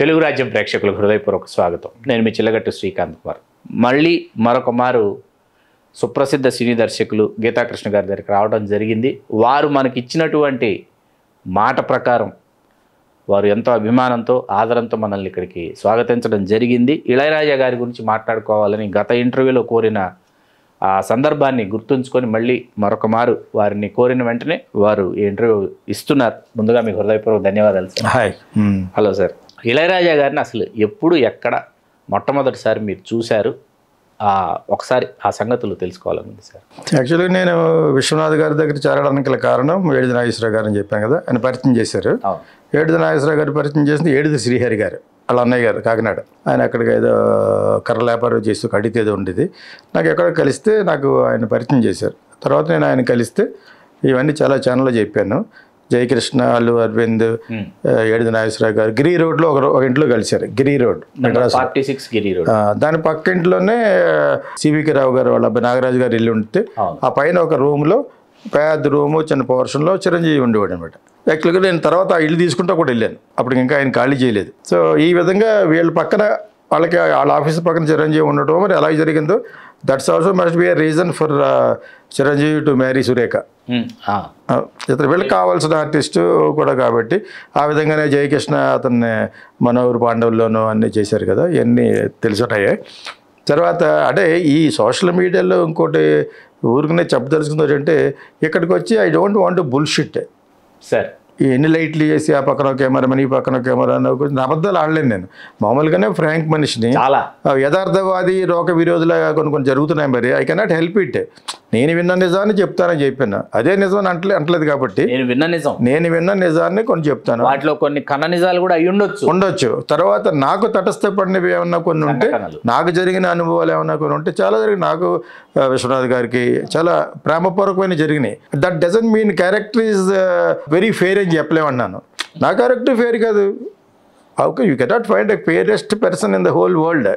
తెలుగు రాజ్యం ప్రేక్షకులకు హృదయపూర్వక స్వాగతం. నేను మీ చిల్లగట్టు శ్రీకాంత్ కుమార్. మళ్ళీ మరొక మారు సుప్రసిద్ధ సినీ దర్శకులు గీతాకృష్ణ గారి దగ్గరికి రావడం జరిగింది. వారు మనకి ఇచ్చినటువంటి మాట ప్రకారం వారు ఎంతో అభిమానంతో ఆదరంతో మనల్ని ఇక్కడికి స్వాగతించడం జరిగింది. ఇళయరాజా గారి గురించి మాట్లాడుకోవాలని గత ఇంటర్వ్యూలో కోరిన ఆ సందర్భాన్ని గుర్తుంచుకొని మళ్ళీ మరొక మారు వారిని కోరిన వెంటనే వారు ఈ ఇంటర్వ్యూ ఇస్తున్నారు. ముందుగా మీకు హృదయపూర్వక ధన్యవాదాలు sir. Hi. Hello sir. Ilaiyaraaja గారిని అసలు ఎప్పుడు ఎక్కడ మొట్టమొదటిసారి మీరు చూశారు? ఆ ఒకసారి ఆ సంగతులు తెలుసుకోవాలనుంది సార్. యాక్చువల్గా నేను విశ్వనాథ్ గారి దగ్గర చేరడానికి కారణం ఏడిది నాగేశ్వరరావు గారు అని చెప్పాను కదా ఆయన పరిచయం చేశారు. ఏడిది నాగేశ్వరరావు గారు పరిచయం చేసింది ఏడిది శ్రీహరి గారు వాళ్ళ అన్నయ్య గారు కాకినాడ. ఆయన అక్కడికి ఏదో కర్ర వ్యాపారం చేస్తూ కడితే ఏదో ఉండేది. నాకు ఎక్కడో కలిస్తే నాకు ఆయన పరిచయం చేశారు. తర్వాత నేను ఆయన కలిస్తే ఇవన్నీ చాలా ఛానల్లో చెప్పాను. జయకృష్ణ అల్లు అరవింద్ ఏడిది నాగేశ్వరరావు గారు గిరి రోడ్లో ఒక ఒక ఇంట్లో కలిశారు. Giri road Madras forty six Giri road. దాని పక్క ఇంట్లోనే సివికి రావు గారు వాళ్ళ అబ్బాయి నాగరాజు గారు ఇల్లు ఉంటే. ఆ పైన ఒక రూమ్లో పెద్ద రూము చిన్న పోర్షన్లో చిరంజీవి ఉండేవాడు అనమాట యాక్చువల్గా నేను తర్వాత ఆ ఇల్లు తీసుకుంటా కూడా వెళ్ళాను. అప్పుడు ఇంకా ఆయన ఖాళీ చేయలేదు. సో ఈ విధంగా వీళ్ళ పక్కన వాళ్ళకి వాళ్ళ ఆఫీస్ పక్కన చిరంజీవి ఉండటం మరి ఎలా జరిగిందో that's also must be a reason for Chiranjeevi to marry Surekha. ఇతను వీళ్ళకి కావాల్సిన ఆర్టిస్టు కూడా కాబట్టి ఆ విధంగానే జయకృష్ణ అతన్ని మనోహర్ పాండవుల్లోనూ అన్నీ చేశారు కదా ఇవన్నీ తెలుసున్నాయి తర్వాత అంటే ఈ సోషల్ మీడియాలో ఇంకోటి ఊరికనే చెప్పదలుచుకుంది ఏంటంటే ఇక్కడికి వచ్చి I don't want bullshit sir ఎన్ని లైట్లు వేసి ఆ పక్కన కెమెరా ఈ పక్కన కెమెరా అని అబద్ధాలు ఆడలేను నేను. మామూలుగానే ఫ్రాంక్ మనిషిని యథార్థవాది రోక విరోధులుగా కొన్ని కొన్ని జరుగుతున్నాయి మరి. ఐ కెనాట్ హెల్ప్ ఇట్ నేను విన్న నిజాన్ని చెప్తానని చెప్పాను. అదే నిజం అంటలే అంటలేదు కాబట్టి నేను విన్న నిజం. నేను విన్న నిజాన్ని కొన్ని చెప్తాను. వాటిలో కొన్ని కన్న నిజాలు కూడా అయి ఉండొచ్చు. ఉండొచ్చు. తర్వాత నాకు తటస్థపడినవి ఏమన్నా కొన్ని ఉంటే. నాకు జరిగిన అనుభవాలు ఏమన్నా కొన్ని ఉంటే చాలా జరిగి నాకు విశ్వనాథ్ గారికి చాలా ప్రేమపూర్వకమైన జరిగినాయి. That doesn't mean character is very fair అని చెప్పలేమన్నాను. నా క్యారెక్టర్ ఫెయిర్ కాదు. Okay you cannot find a fairest person in the whole world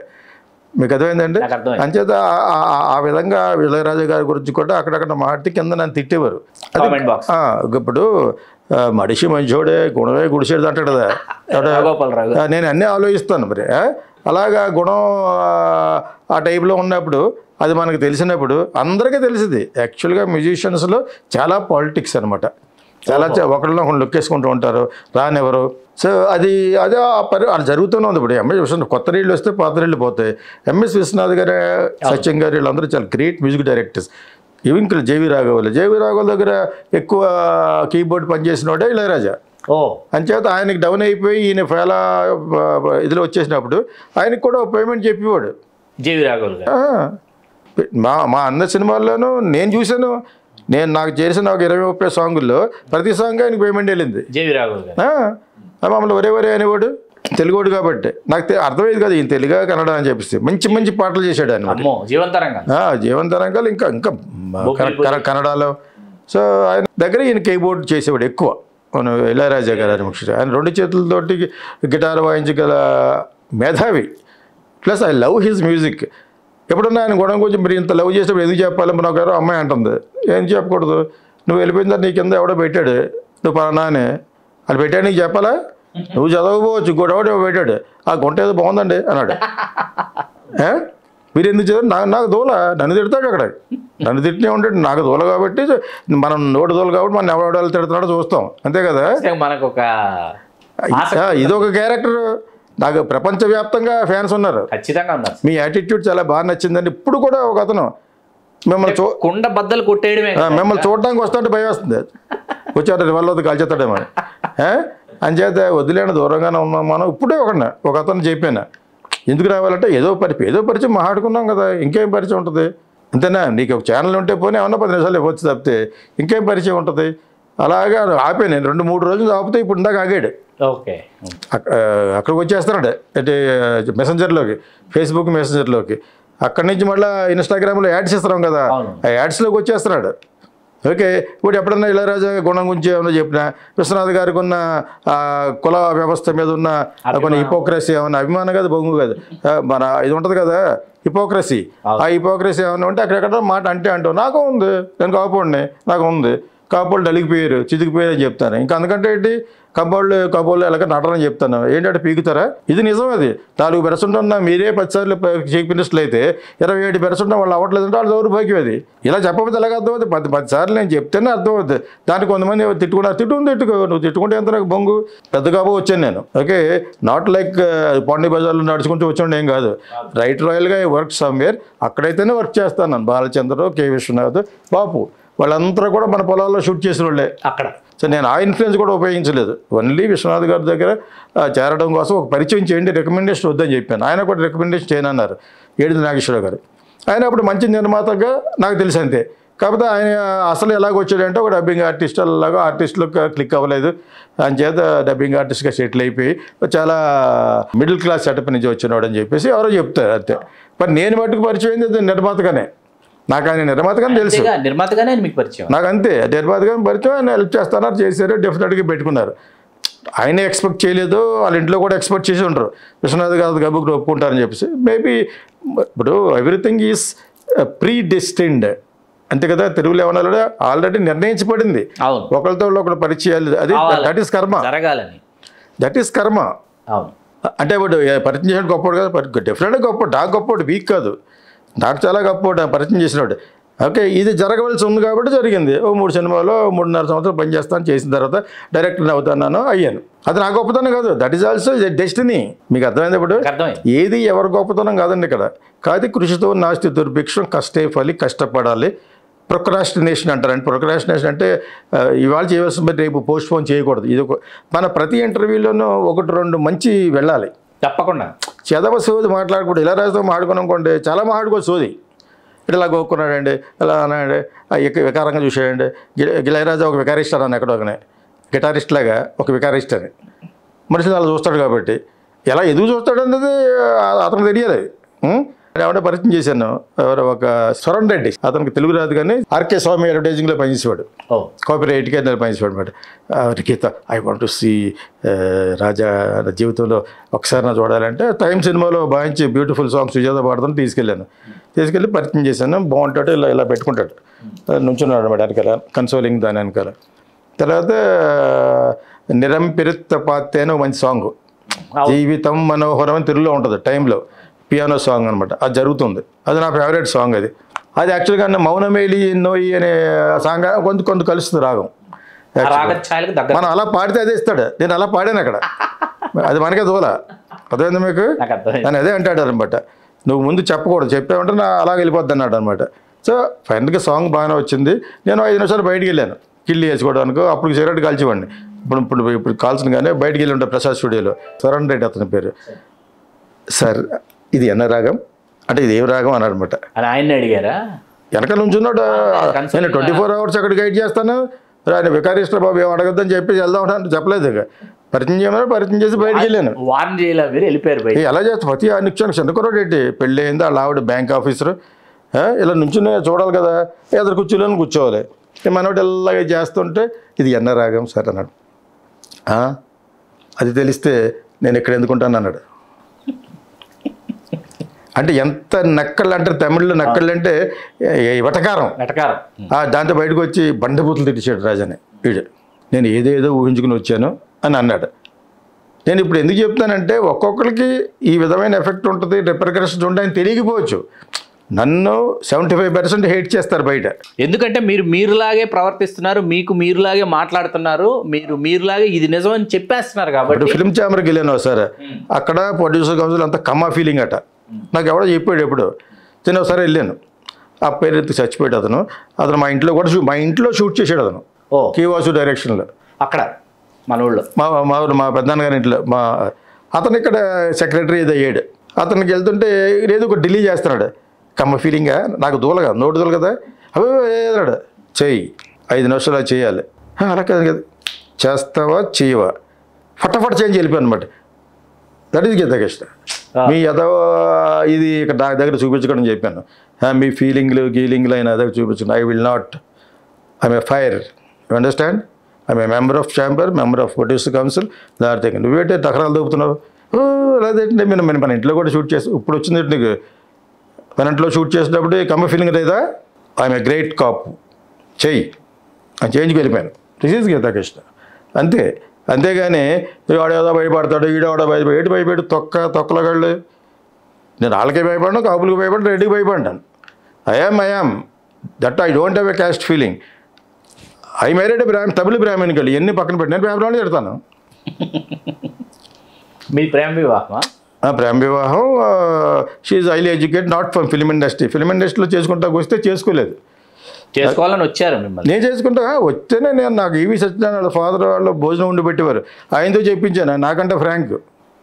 మీకు అర్థమైందండి. అంచేత ఆ- విధంగా విజయరాజు గారి గురించి కూడా అక్కడక్కడ మాటి కింద నన్ను తిట్టేవారు. ఇప్పుడు ఆ, మనిషి మంచోడే గుణమే గుడిసేది అంటాడు కదా. నేను అన్నీ ఆలోచిస్తాను మరి? అలాగా గుణం ఆ, ఆ టైప్లో ఉన్నప్పుడు అది మనకు తెలిసినప్పుడు అందరికీ తెలిసింది యాక్చువల్గా మ్యూజిషియన్స్లో చాలా పాలిటిక్స్ అనమాట చాలా ఒకళ్ళని ఒకళ్ళు లొక్కేసుకుంటూ ఉంటారు. రానివ్వరు. సో అది అదే ఆ పరి అది జరుగుతూనే ఉంది ఇప్పుడు. ఎంఎస్ విశ్వనాథ్ కొత్త నీళ్ళు వస్తే పాత నీళ్ళు పోతాయి. ఎంఎస్ విశ్వనాథ్ గారు సత్యం గారు వీళ్ళందరూ చాలా గ్రేట్ మ్యూజిక్ డైరెక్టర్స్. ఈవెన్ ఇక్కడ జేవి రాఘవులు. జేవి రాఘవుల దగ్గర ఎక్కువ కీబోర్డ్ పనిచేసినోడే ఇళయరాజా. ఓ. అంచేత ఆయనకి డౌన్ అయిపోయి ఈయన ఫేలా ఇదిలో వచ్చేసినప్పుడు ఆయనకి కూడా పేమెంట్ చెప్పేవాడు. జేవి రాఘవులు మా మా అన్న సినిమాల్లోనూ నేను చూశాను. నేను నాకు చేసిన ఒక ఇరవై ముప్పై సాంగుల్లో ప్రతి సాంగ్ ఆయనకి పేమెంట్ వెళ్ళింది. మమ్మల్ని ఒరే ఒరే అనేవాడు తెలుగుడు కాబట్టి. నాకు అర్థమయ్యేది కదా ఈయన తెలుగా కన్నడ అని చెప్పేసి. మంచి మంచి పాటలు చేశాడు ఆయన. జీవంతరంగాలు ఇంకా ఇంకా కన్నడలో. సో ఆయన దగ్గర ఈయన కీబోర్డ్ చేసేవాడు ఎక్కువ. మన ఇళయరాజా గారు అని ముఖ్యంగా ఆయన రెండు చేతులతోటి గిటార్ వాయించగల మేధావి. Plus I love his music ఎప్పుడన్నా ఆయన గొడవ కొంచెం మీరు ఇంత లవ్ చేసినప్పుడు ఎందుకు చెప్పాలి? మన ఒక అమ్మాయి అంటుంది. ఏం చెప్పకూడదు? నువ్వు వెళ్ళిపోయిన తర్వాత నీ కింద ఎవడో పెట్టాడు. నువ్వు పలానా అని అది పెట్టాడు నీకు చెప్పాలా? నువ్వు చదవకపోవచ్చు. గొడవ పెట్టాడు. ఆ గుంట ఏదో బాగుందండి అన్నాడు. ఏ? మీరు ఎందుకు చదివారు? నాకు నాకు దూల. నన్ను తిడతాడు అక్కడ. నన్ను తిట్టినే ఉంటాడు. నాకు దూల కాబట్టి మనం నోటి దూల కాబట్టి మనం ఎవడెవడు తిడుతున్నాడో చూస్తాం. అంతే కదా? మనకు ఒక ఆ, ఇదొక క్యారెక్టర్. నాకు ప్రపంచవ్యాప్తంగా ఫ్యాన్స్ ఉన్నారు. ఖచ్చితంగా ఉన్నారు. మీ యాటిట్యూడ్ చాలా బాగా నచ్చిందండి. ఇప్పుడు కూడా ఒక అతను మిమ్మల్ని చూ కుండ బద్దలు కొట్టేయడమే మిమ్మల్ని చూడడానికి వస్తుంటే భయం వస్తుంది. వచ్చాడు రివాల్వర్ కాల్చేస్తాడేమో. అని. ఏ? అంచేత వదిలేని దూరంగానే ఉన్నాం మనం. ఇప్పుడే ఒకడిన ఒక అతను చెప్పాను. ఎందుకు రావాలంటే ఏదో పరిచయం ఏదో పరిచయం మాట్లాడుకున్నాం కదా ఇంకేం పరిచయం ఉంటుంది? అంతేనా? నీకు ఒక ఛానల్ ఉంటే పోనీ ఏమన్నా పది నిమిషాలు ఇవ్వచ్చు తప్పితే ఇంకేం పరిచయం ఉంటుంది? అలాగా ఆపాను నేను రెండు మూడు రోజులు ఆపితే ఇప్పుడు ఇందాక ఆగాడు. ఓకే. అక్కడికి వచ్చేస్తున్నాడు అంటే మెసెంజర్లోకి ఫేస్బుక్ మెసెంజర్లోకి అక్కడి నుంచి మళ్ళీ ఇన్స్టాగ్రామ్లో యాడ్స్ ఇస్తున్నాం కదా. ఆ యాడ్స్లోకి వచ్చేస్తున్నాడు. ఓకే ఇప్పుడు ఎప్పుడన్నా ఇళయరాజా గుణం గురించి ఏమన్నా చెప్పినా విశ్వనాథ్ గారికి ఉన్న ఆ, కుల వ్యవస్థ మీద ఉన్న కొన్ని హిపోక్రసీ ఏమన్నా అభిమానం కాదు బొంగు కాదు. మన ఇది ఉంటుంది కదా హిపోక్రసీ ఆ హిపోక్రసీ ఏమన్నా ఉంటే అక్కడెక్కడ మాట అంటే అంటావు నాకు ఉంది. నేను కాకపోండి నాకు ఉంది. కాకపోతే అలిగిపోయారు చితికిపోయారు అని చెప్తాను. ఇంకా అందుకంటే ఏంటి కంపౌండ్ కంపౌండ్లో ఎలాగ నడరని చెప్తాను. ఏంటంటే పీకుతారా? ఇది నిజం అది. నాలుగు పెర్సెంట్ ఉన్న మీరే పదిసార్లు చీఫ్ ఇరవై ఏడు పెర్సెంట్ వాళ్ళు అవ్వట్లేదంటే వాళ్ళు దౌర్భాగ్యం అది. ఇలా చెప్పకపోతే ఎలాగ అర్థమవుతుంది పది పది సార్లు నేను చెప్తేనే అర్థమవుతుంది దానికి కొంతమంది తిట్టుకున్నా తిట్టుకుని తిట్టుకో నువ్వు తిట్టుకుంటే ఎంత నాకు బొంగు? పెద్ద కాబో వచ్చాను నేను. ఓకే? నాట్ లైక్ పాండి బజార్లో నడుచుకుంటూ వచ్చాడు ఏం కాదు. రైట్ రాయల్గా వర్క్ సమ్వేర్. అక్కడైతేనే వర్క్ చేస్తాను నన్ను బాలచంద్ర కే. విశ్వనాథ్ బాపు. వాళ్ళందరూ కూడా మన పొలాల్లో షూట్ చేసిన వాళ్ళే అక్కడ. సో నేను ఆ ఇన్ఫ్లుయెన్స్ కూడా ఉపయోగించలేదు. ఓన్లీ విశ్వనాథ్ గారి దగ్గర చేరడం కోసం ఒక పరిచయం చేయండి రికమెండేషన్ వద్దని చెప్పాను. ఆయన కూడా రికమెండేషన్ చేయనన్నారు ఏడిది నాగేశ్వరరావు గారు. ఆయన అప్పుడు మంచి నిర్మాతగా నాకు తెలిసి అంతే. కాకపోతే ఆయన అసలు ఎలాగ వచ్చాడంటే ఒక డబ్బింగ్ ఆర్టిస్ట్ అలాగా ఆర్టిస్టులకు క్లిక్ అవ్వలేదు. ఆయన చేత డబ్బింగ్ ఆర్టిస్ట్గా సెటిల్ అయిపోయి చాలా మిడిల్ క్లాస్ సెటప్ నుంచి వచ్చినవాడు అని చెప్పేసి ఎవరో చెప్తారు అంతే. మరి నేను మట్టుకు పరిచయం నిర్మాతగానే. నాకు ఆయన నిర్మాతగానే తెలుసు. నిర్మాతగానే ఆయన మీకు పరిచయం. నాకు అంతే నిర్మాత గారిని పరిచయం ఆయన హెల్ప్ చేస్తున్నారు చేశారు డెఫినెట్గా పెట్టుకున్నారు. ఆయన ఎక్స్పెక్ట్ చేయలేదు వాళ్ళ ఇంట్లో కూడా ఎక్స్పెక్ట్ చేసి ఉంటారు విశ్వనాథ్ గారు గబుకు ఒప్పుకుంటారని చెప్పేసి. మేబీ ఇప్పుడు ఎవ్రీథింగ్ ఈజ్ ప్రీ డెస్టిన్డ్ అంతే కదా తెలుగులో ఏమన్నా ఆల్రెడీ నిర్ణయించబడింది. ఒకరితో ఒకరు పరిచయాలు అది. దట్ ఈస్ కర్మ. జరగాలని. దట్ ఈస్ కర్మ. అవును. అంటే ఇప్పుడు పరిచయం గొప్పవాడు కదా డెఫినెట్గా గొప్పవాడు నాకు గొప్పవాడు వీక్ కాదు. నాకు చాలా గొప్పవాడు ఆ పరిచయం చేసినవాడు ఓకే ఇది జరగవలసి ఉంది కాబట్టి జరిగింది. ఓ మూడు సినిమాలో మూడున్నర సంవత్సరం పనిచేస్తాను చేసిన తర్వాత డైరెక్టర్ అవుతాను అయ్యాను. అది నా గొప్పతనం కాదు. దట్ ఈస్ ఆల్సో డెస్టినీ మీకు అర్థమైంది ఇప్పుడు? ఏది ఎవరి గొప్పతనం కాదండి ఇక్కడ. కాదు కృషితో నాస్తి దుర్భిక్షం కష్టే ఫలి కష్టపడాలి. ప్రొక్రాస్టినేషన్ అంటారండి ప్రొక్రాస్టినేషన్ అంటే ఇవాళ చేయవలసిన రేపు పోస్ట్ పోన్ చేయకూడదు. ఇది ఒక మన ప్రతి ఇంటర్వ్యూలోనూ ఒకటి రెండు మంచి వెళ్ళాలి. తప్పకుండా. చెదవ సోది మాట్లాడకూడదు ఇలా రాజుతో అనుకోండి చాలా మాడుకో సోది. ఇలా గోక్కున్నాడండి ఇలా అన్నాడు వికారంగా చూసాడండి గి- ఒక వికారిస్ట్ అన్నాను ఎక్కడో ఒకనే. గిటారిస్ట్ లాగా ఒక వికారిస్ట్ అని. మనుషులు అలా చూస్తాడు కాబట్టి ఎలా ఎదుగు చూస్తాడు అన్నది అతనికి తెలియదు ఏమంటే పరిచయం చేశాను. ఎవరో ఒక స్వరణ్ రెడ్డి. అతనికి తెలుగు రాదు కానీ ఆర్కే స్వామి అడ్వర్టైజింగ్లో పనిచేసేవాడు. ఓ. కాపీ రైట్గా నేను పనిచేసేవాడు అనమాట రికేత I want to see Raja జీవితంలో ఒకసారి నా చూడాలంటే టైం సినిమాలో బాగా బ్యూటిఫుల్ సాంగ్ సుజాత పాడుతుంటే తీసుకెళ్ళాను. తీసుకెళ్ళి పరిచయం చేశాను. బాగుంటాడు ఇలా ఇలా పెట్టుకుంటాడు. నుంచున్నాడు అనమాట వెనకాల కన్సోలింగ్ దాని వెనకాల. తర్వాత నిరంపిరిత పాత్తే అని మంచి సాంగ్. జీవితం మనోహరం అని తెలుగులో ఉంటుంది టైంలో. పియానో సాంగ్ అనమాట అది జరుగుతుంది. అది నా ఫేవరెట్ సాంగ్ అది. అది యాక్చువల్గా మౌనమేలి నోయి అనే సాంగ్ కొంత కొంత కలుస్తుంది రాగం. మనం అలా పాడితే అదే ఇస్తాడు. నేను అలా పాడాను అక్కడ. అది మనకే దూల. అర్థమైంది మీకు? అని అదే అంటాడు అనమాట నువ్వు ముందు చెప్పకూడదు. చెప్పావంటే నా అలా వెళ్ళిపోద్ది అన్నాడు అనమాట సో ఫైనల్గా సాంగ్ బాగానే వచ్చింది. నేను ఐదు నిమిషాలు బయటికి వెళ్ళాను. కిల్లి వేసుకోవడానికి అప్పుడు సిగరెట్ కాల్చేవాడిని. ఇప్పుడు ఇప్పుడు ఇప్పుడు కాల్చిన కానీ బయటికి వెళ్ళి ఉంటాను ప్రసాద్ స్టూడియోలో. సరణ్ రెడ్డి అతని పేరు. సార్ ఇది ఎన్న రాగం? అంటే ఇది ఏం రాగం అన్నాడు అనమాట అని ఆయన్ని అడిగారా? వెనక నుంచున్నాడు? నేను ట్వంటీ ఫోర్ అవర్స్ అక్కడ గైడ్ చేస్తాను. ఆయన వికారిష్ట బాబు ఏం అడగద్దని చెప్పి వెళ్దాం అంటే చెప్పలేదు ఇక. పరిచయం చేయమని పరిచయం చేసి బయటికి వెళ్ళాను. వార్న్ చేయలే మీరు వెళ్ళిపోయారు బయట ఏ, ఎలా చేస్తా? ప్రతి నిమిషానికి చిన్నకురాడు ఏంటి పెళ్ళి అయింది. వాళ్ళ ఆవిడ బ్యాంక్ ఆఫీసర్ ఆ, ఇలా నుంచుని చూడాలి కదా. ఎదురు కూర్చోలేని కూర్చోవాలి. ఈ మనోడు ఇలాగే చేస్తుంటే ఇది ఎన్న రాగం సార్ అన్నాడు. "ఆ, అది తెలిస్తే నేను ఇక్కడ ఎందుకుంటాను అన్నాడు. అంటే ఎంత నక్కళ్ళు అంటే తమిళ్ళో నక్కళ్ళు అంటే వటకారం. వెటకారం. ఆ, దాంతో బయటకు వచ్చి బండబూతులు తిట్టించాడు రాజని వీడు నేను ఏదేదో ఊహించుకుని వచ్చాను అని అన్నాడు. నేను ఇప్పుడు ఎందుకు చెప్తానంటే ఒక్కొక్కరికి ఈ విధమైన ఎఫెక్ట్ ఉంటుంది రిపర్కషన్స్ ఉంటాయని తెలియకపోవచ్చు. నన్ను సెవెంటీ ఫైవ్ పర్సెంట్ హేట్ చేస్తారు బయట. ఎందుకంటే మీరు మీరులాగే ప్రవర్తిస్తున్నారు మీకు మీరులాగే మాట్లాడుతున్నారు మీరు మీరులాగే ఇది నిజం అని చెప్పేస్తున్నారు కాబట్టి ఫిల్మ్ ఛాంబర్కి వెళ్ళాను ఒకసారి అక్కడ ప్రొడ్యూసర్ కౌన్సిల్ అంతా కమ్మా ఫీలింగ్ అట. నాకు ఎవడో చెప్పాడు ఎప్పుడు. నేను ఒకసారి వెళ్ళాను. ఆ పేరు ఎత్తి చచ్చిపోయాడు అతను. అతను మా ఇంట్లో కూడా మా ఇంట్లో షూట్ చేశాడు అతను. ఓ. కీవాసు డైరెక్షన్లో. అక్కడ? మన ఊళ్ళో? మా మా ఊరు మా పెద్దనాన్నగారి ఇంట్లో. మా అతను ఇక్కడ సెక్రటరీ ఇది అయ్యాడు. అతనికి వెళ్తుంటే ఏదో ఒక ఢిల్లీ చేస్తున్నాడు. కమ్మ ఫీలింగా నాకు దూలగా నోటు దూల కదా? అవి ఏదన్నాడు? చెయ్యి. ఐదు నిమిషాలు చేయాలి. "ఆ, అలా కాదు కదా. చేస్తావా చేయవా ఫటాఫట్ చేంజ్ వెళ్ళిపోయాను అనమాట దట్ ఈస్ గీత కృష్ణ మీ ఏదో ఇది ఇక్కడ నా దగ్గర చూపించకుండా చెప్పాను. "ఆ, మీ ఫీలింగ్లు గీలింగ్లు అయినా దగ్గర చూపించండి. I will not I'm a fire you understand I'm a member of chamber member of producer council దాని దగ్గర నువ్వేంటే దఖరాలు దొరుకుతున్నావు అదేంటి మన మన మన ఇంట్లో కూడా షూట్ చేసి ఇప్పుడు వచ్చింది నీకు? మన ఇంట్లో షూట్ చేసేటప్పుడు కమ్మ ఫీలింగ్ లేదా? ఐఎమ్ ఏ గ్రేట్ కాప్ చెయ్యి. ఆ చేంజ్కి వెళ్ళిపోయాను. దిస్ ఈజ్ గీతా కృష్ణ అంతే. అంతేగాని వాడేదో భయపడతాడు ఈడేవాడో భయపడి ఏటి భయపెట్టి తొక్క తొక్కలగాళ్ళు నేను వాళ్ళకే భయపడను కాపులకు భయపడను రెడ్డికి భయపడ్డాను I'm I'm that I don't have a caste feeling. I married Brahmin Tamil బ్రాహ్మణికలు ఎన్ని పక్కన పెట్టి నేను బ్రాహ్మణులు తిడతాను. మీ ప్రేమ వివాహమా? ప్రేమ వివాహం she highly educate not from film industry film ఇండస్ట్రీలో చేసుకుంటా వస్తే చేసుకోలేదు. చేసుకోవాలని వచ్చారు మిమ్మల్ని. నేను చేసుకుంటా? వస్తేనే నేను నాకు ఈవీ సత్యనారాయణ వాళ్ళ ఫాదర్ వాళ్ళు భోజనం ఉండి పెట్టేవారు. ఆయనతో చెప్పించాను నాకంటే ఫ్రాంక్.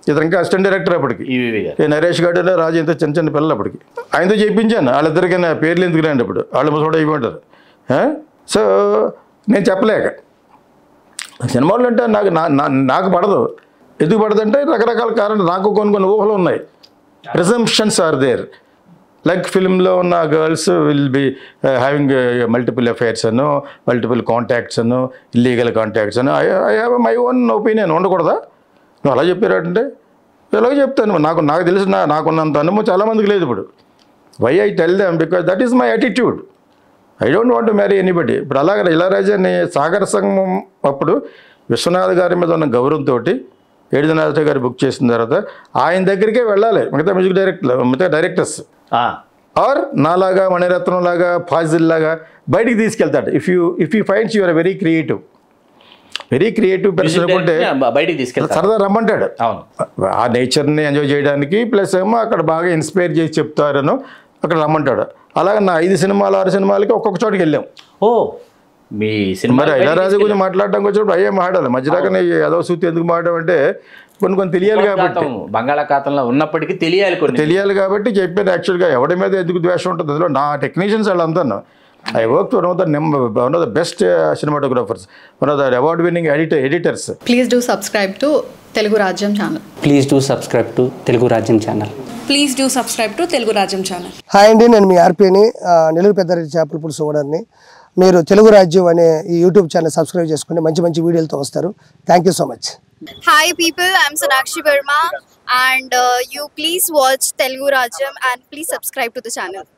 ఇతను ఇంకా అసిస్టెంట్ డైరెక్టర్ అప్పటికి. నరేష్ గారు రాజు ఇంత చిన్న చిన్న పిల్లలు అప్పటికి. ఆయనతో చెప్పించాను వాళ్ళిద్దరికి నా పేర్లు ఎందుకు రండి ఇప్పుడు వాళ్ళు ముసోడ అయిపోతారు సో నేను చెప్పలేక. సినిమాలు అంటే నాకు నాకు పడదు. ఎందుకు పడదంటే రకరకాల కారణాలు నాకు కొన్ని కొన్ని ఊహలు ఉన్నాయి. ప్రిజంప్షన్స్ ఆర్ దేర్ లైక్ ఫిల్మ్లో ఉన్న girls will be having multiple affairs Anu multiple contacts అను illegal contacts Anu. I I have my own opinion ఉండకూడదా? నువ్వు అలా చెప్పారంటే ఎలాగో చెప్తాను. నాకు నాకు తెలిసిన నాకున్నంత అనుభవం చాలామందికి లేదు ఇప్పుడు. Why I tell them because that is my attitude I don't want marry anybody ఇప్పుడు అలాగే ఇళరాజాని సాగర సంఘం అప్పుడు విశ్వనాథ్ గారి మీద ఉన్న గౌరవంతో ఏడుదినాథ గారు బుక్ చేసిన తర్వాత ఆయన దగ్గరికే వెళ్ళాలి. మిగతా మ్యూజిక్ డైరెక్టర్ మిగతా డైరెక్టర్స్ ఆర్ నాలాగా మణిరత్నం లాగా ఫాజిల్ లాగా బయటికి తీసుకెళ్తాడు if you if you finds you're very creative very creative person అనుకుంటే బయటికి సరదా రమ్మంటాడు. అవును. ఆ నేచర్ని ఎంజాయ్ చేయడానికి ప్లస్ ఏమో అక్కడ బాగా ఇన్స్పైర్ చేసి చెప్తారను అక్కడ రమ్మంటాడు. అలాగే నా ఐదు సినిమాలు ఆరు సినిమాలకి ఒక్కొక్క చోటుకి వెళ్ళాం. ఓ మీ సినిమా ఇళరాజు గురించి మాట్లాడడానికి వచ్చినప్పుడు అయ్యే మాట్లాడాలి మధ్యదాకా ఏదో సూతి ఎందుకు మాట్లాడమంటే కొన్ని కొన్ని తెలియాలి కాబట్టి. బంగాళాఖాతంలో ఉన్నప్పటికీ తెలియాలి కొన్ని తెలియాలి కాబట్టి చెప్పాను యాక్చువల్గా ఎవడి మీద ఎందుకు ద్వేషం ఉంటుంది అందులో నా టెక్నీషియన్స్ వాళ్ళంతా I work one of the number one of the best cinematographers one of the award winning editor editors please do subscribe to Telugu Rajyam channel please do subscribe to Telugu Rajyam channel please do subscribe to Telugu Rajyam channel hi అండి నేను మీ ఆర్పీని నెల్లూరు పెద్దారెడ్డి చేపల పులుసు ఓనర్ని. మీరు తెలుగు రాజ్యం అనే ఈ YouTube channel subscribe చేసుకుని మంచి మంచి వీడియోలతో వస్తారు. Thank you so much Hi people, I'm Sonakshi Verma and uh, you please watch Telugu Rajam and please subscribe to the channel.